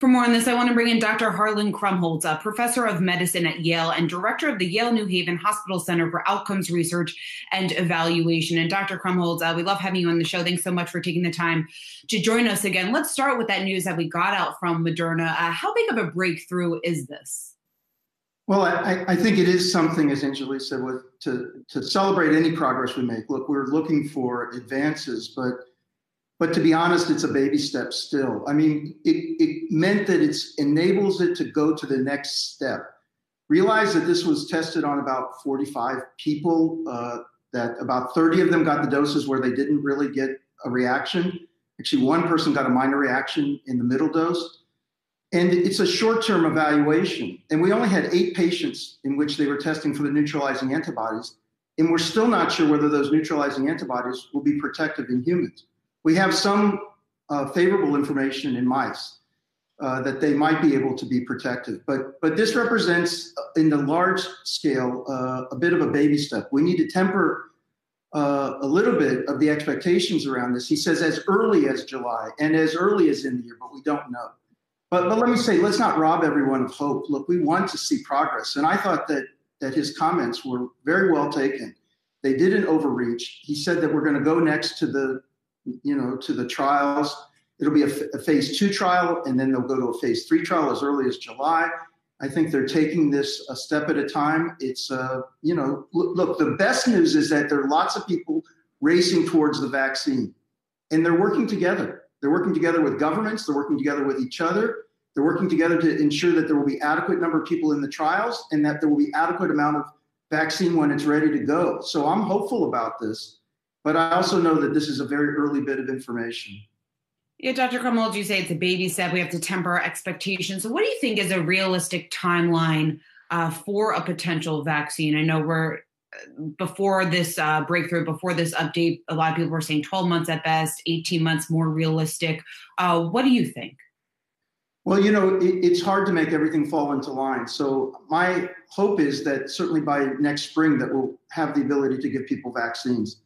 For more on this, I want to bring in Dr. Harlan Krumholz, a professor of medicine at Yale and director of the Yale New Haven Hospital Center for Outcomes Research and Evaluation. And Dr. Krumholz, uh, we love having you on the show. Thanks so much for taking the time to join us again. Let's start with that news that we got out from Moderna. Uh, how big of a breakthrough is this? Well, I, I, think it is something, as Anjali said, with, to, to celebrate any progress we make. Look, we're looking for advances, but but to be honest, it's a baby step still. I mean, it, it meant that it enables it to go to the next step. Realize that this was tested on about 45 people, uh, that about 30 of them got the doses where they didn't really get a reaction. Actually, one person got a minor reaction in the middle dose. And it's a short term evaluation. And we only had eight patients in which they were testing for the neutralizing antibodies. And we're still not sure whether those neutralizing antibodies will be protective in humans. We have some uh, favorable information in mice uh, that they might be able to be protective, but but this represents, uh, in the large scale, uh, a bit of a baby step. We need to temper uh, a little bit of the expectations around this. He says as early as July and as early as in the year, but we don't know. But but let me say, let's not rob everyone of hope. Look, we want to see progress, and I thought that that his comments were very well taken. They didn't overreach. He said that we're going to go next to the you know, to the trials. It'll be a, a phase two trial, and then they'll go to a phase three trial as early as July. I think they're taking this a step at a time. It's, uh, you know, look, look, the best news is that there are lots of people racing towards the vaccine, and they're working together. They're working together with governments. They're working together with each other. They're working together to ensure that there will be adequate number of people in the trials and that there will be adequate amount of vaccine when it's ready to go. So I'm hopeful about this. But I also know that this is a very early bit of information. Yeah, Dr. Krumholz, you say it's a baby step. We have to temper our expectations. So, what do you think is a realistic timeline uh, for a potential vaccine? I know we're before this uh, breakthrough, before this update, a lot of people were saying 12 months at best, 18 months more realistic. Uh, what do you think? Well, you know, it, it's hard to make everything fall into line. So my hope is that certainly by next spring that we'll have the ability to give people vaccines.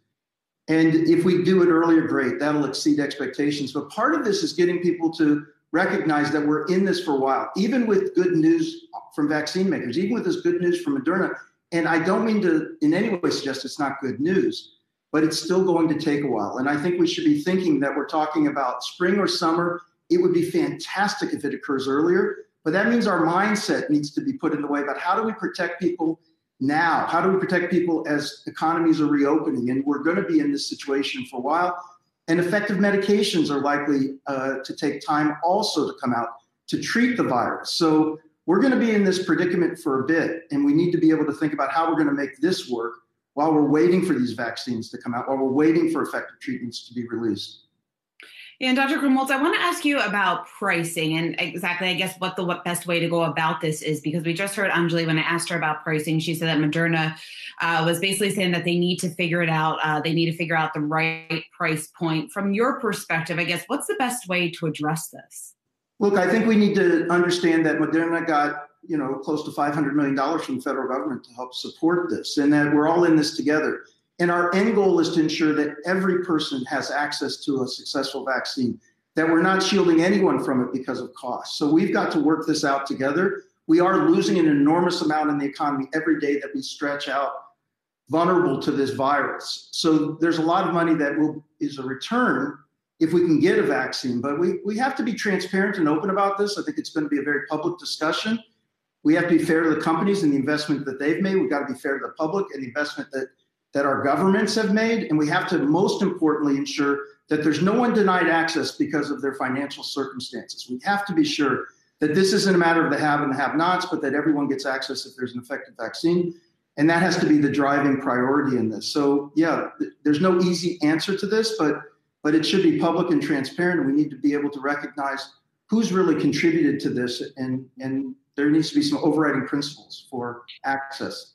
And if we do it earlier, great, that'll exceed expectations. But part of this is getting people to recognize that we're in this for a while, even with good news from vaccine makers, even with this good news from Moderna. And I don't mean to in any way suggest it's not good news, but it's still going to take a while. And I think we should be thinking that we're talking about spring or summer. It would be fantastic if it occurs earlier, but that means our mindset needs to be put in the way about how do we protect people now? How do we protect people as economies are reopening? And we're going to be in this situation for a while. And effective medications are likely uh, to take time also to come out to treat the virus. So we're going to be in this predicament for a bit, and we need to be able to think about how we're going to make this work while we're waiting for these vaccines to come out, while we're waiting for effective treatments to be released. And Dr. Krumholz, I want to ask you about pricing and exactly, I guess, what the what best way to go about this is because we just heard Anjali when I asked her about pricing, she said that Moderna uh, was basically saying that they need to figure it out. Uh, they need to figure out the right price point. From your perspective, I guess, what's the best way to address this? Look, I think we need to understand that Moderna got you know close to 500 million dollars from the federal government to help support this, and that we're all in this together. And our end goal is to ensure that every person has access to a successful vaccine, that we're not shielding anyone from it because of cost. So we've got to work this out together. We are losing an enormous amount in the economy every day that we stretch out vulnerable to this virus. So there's a lot of money that will is a return if we can get a vaccine. But we, we have to be transparent and open about this. I think it's going to be a very public discussion. We have to be fair to the companies and the investment that they've made. We've got to be fair to the public and the investment that that our governments have made. And we have to, most importantly, ensure that there's no one denied access because of their financial circumstances. We have to be sure that this isn't a matter of the have and the have nots, but that everyone gets access if there's an effective vaccine. And that has to be the driving priority in this. So, yeah, th- there's no easy answer to this, but but it should be public and transparent. And we need to be able to recognize who's really contributed to this, and and there needs to be some overriding principles for access.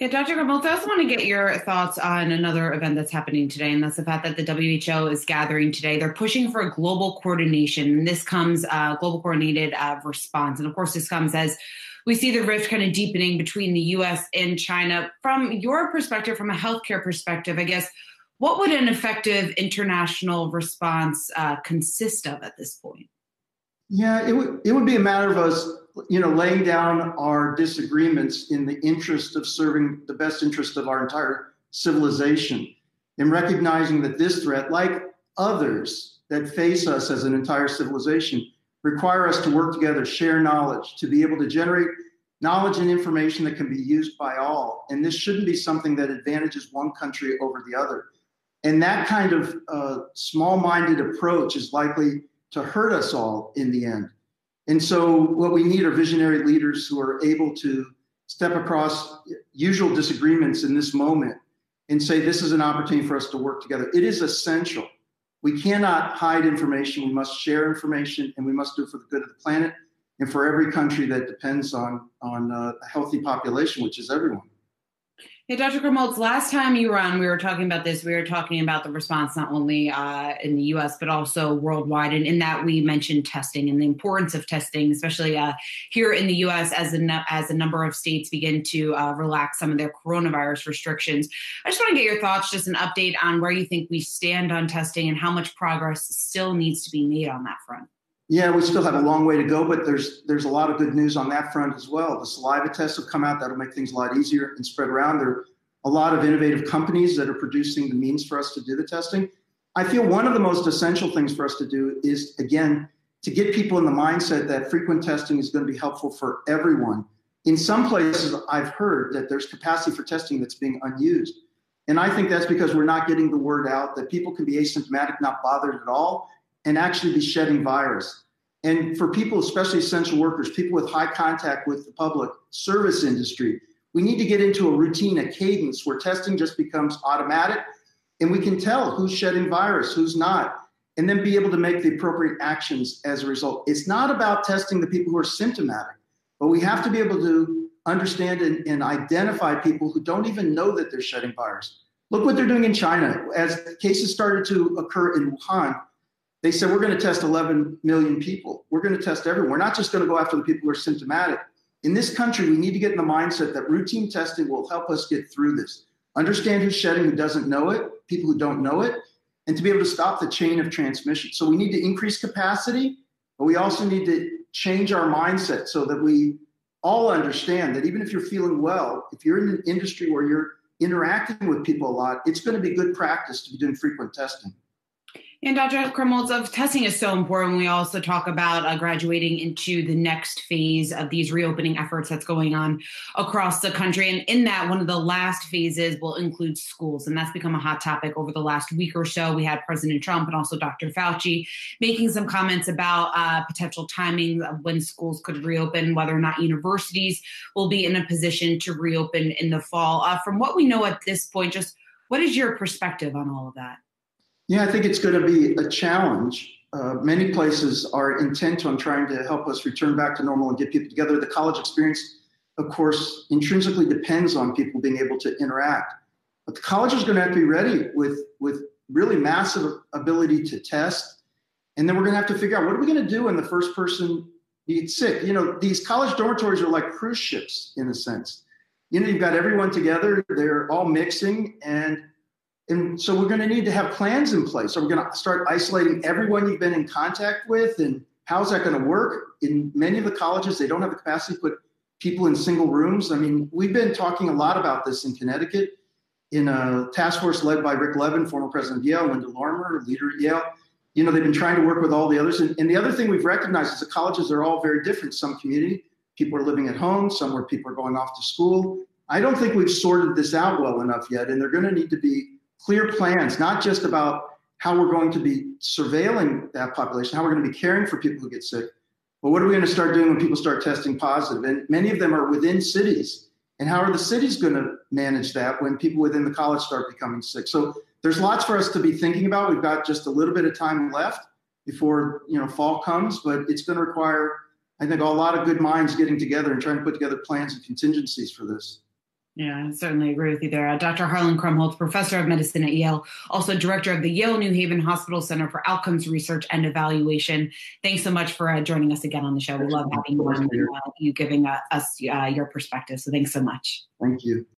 Yeah, Dr. Krumholz, I also want to get your thoughts on another event that's happening today, and that's the fact that the WHO is gathering today. They're pushing for a global coordination, and this comes uh, global coordinated uh, response. And of course, this comes as we see the rift kind of deepening between the U.S. and China. From your perspective, from a healthcare perspective, I guess, what would an effective international response uh, consist of at this point? Yeah, it would it would be a matter of us, you know, laying down our disagreements in the interest of serving the best interest of our entire civilization, and recognizing that this threat, like others that face us as an entire civilization, require us to work together, share knowledge, to be able to generate knowledge and information that can be used by all. And this shouldn't be something that advantages one country over the other. And that kind of uh, small minded approach is likely to hurt us all in the end. And so, what we need are visionary leaders who are able to step across usual disagreements in this moment and say, This is an opportunity for us to work together. It is essential. We cannot hide information. We must share information, and we must do it for the good of the planet and for every country that depends on, on uh, a healthy population, which is everyone. Yeah, Dr. Krumholz, last time you were on, we were talking about this. We were talking about the response not only uh, in the US, but also worldwide. And in that, we mentioned testing and the importance of testing, especially uh, here in the US as a, as a number of states begin to uh, relax some of their coronavirus restrictions. I just want to get your thoughts, just an update on where you think we stand on testing and how much progress still needs to be made on that front. Yeah, we still have a long way to go, but there's there's a lot of good news on that front as well. The saliva tests have come out that'll make things a lot easier and spread around. There are a lot of innovative companies that are producing the means for us to do the testing. I feel one of the most essential things for us to do is again to get people in the mindset that frequent testing is going to be helpful for everyone. In some places, I've heard that there's capacity for testing that's being unused. And I think that's because we're not getting the word out that people can be asymptomatic, not bothered at all, and actually be shedding virus. And for people, especially essential workers, people with high contact with the public, service industry, we need to get into a routine, a cadence where testing just becomes automatic and we can tell who's shedding virus, who's not, and then be able to make the appropriate actions as a result. It's not about testing the people who are symptomatic, but we have to be able to understand and, and identify people who don't even know that they're shedding virus. Look what they're doing in China. As cases started to occur in Wuhan, they said, we're going to test 11 million people. We're going to test everyone. We're not just going to go after the people who are symptomatic. In this country, we need to get in the mindset that routine testing will help us get through this. Understand who's shedding, who doesn't know it, people who don't know it, and to be able to stop the chain of transmission. So we need to increase capacity, but we also need to change our mindset so that we all understand that even if you're feeling well, if you're in an industry where you're interacting with people a lot, it's going to be good practice to be doing frequent testing. And Dr. Krumholz, of testing is so important. We also talk about uh, graduating into the next phase of these reopening efforts that's going on across the country. And in that, one of the last phases will include schools. And that's become a hot topic over the last week or so. We had President Trump and also Dr. Fauci making some comments about uh, potential timing of when schools could reopen, whether or not universities will be in a position to reopen in the fall. Uh, from what we know at this point, just what is your perspective on all of that? Yeah, I think it's going to be a challenge. Uh, many places are intent on trying to help us return back to normal and get people together. The college experience, of course, intrinsically depends on people being able to interact. But the college is going to have to be ready with, with really massive ability to test. And then we're going to have to figure out what are we going to do when the first person gets sick? You know, these college dormitories are like cruise ships in a sense. You know, you've got everyone together, they're all mixing, and and so we're going to need to have plans in place. So we're going to start isolating everyone you've been in contact with. And how's that going to work? In many of the colleges, they don't have the capacity to put people in single rooms. I mean, we've been talking a lot about this in Connecticut in a task force led by Rick Levin, former president of Yale, Linda Lorimer, leader at Yale. You know, they've been trying to work with all the others. And, and the other thing we've recognized is the colleges are all very different. Some community, people are living at home, some where people are going off to school. I don't think we've sorted this out well enough yet. And they're going to need to be clear plans, not just about how we're going to be surveilling that population, how we're going to be caring for people who get sick, but what are we going to start doing when people start testing positive? And many of them are within cities. And how are the cities going to manage that when people within the college start becoming sick? So there's lots for us to be thinking about. We've got just a little bit of time left before you know fall comes, but it's going to require, I think, a lot of good minds getting together and trying to put together plans and contingencies for this. Yeah, I certainly agree with you there. Uh, Dr. Harlan Krumholz, professor of medicine at Yale, also director of the Yale New Haven Hospital Center for Outcomes Research and Evaluation. Thanks so much for uh, joining us again on the show. We love having you on, uh, you giving uh, us uh, your perspective. So thanks so much. Thank you.